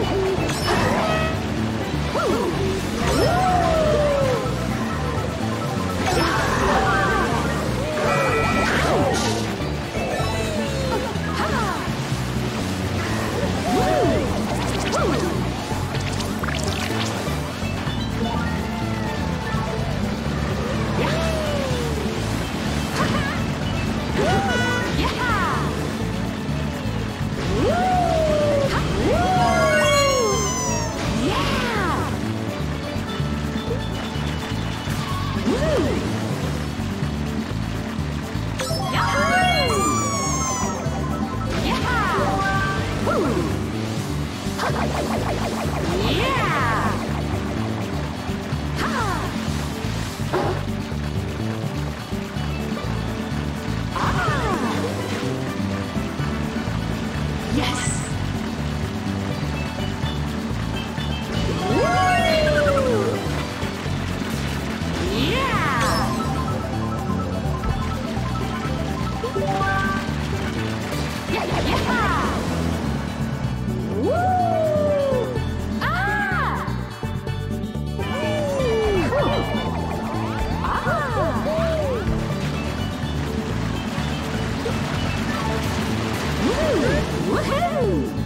Woohoo! Ah. Yes! Woo!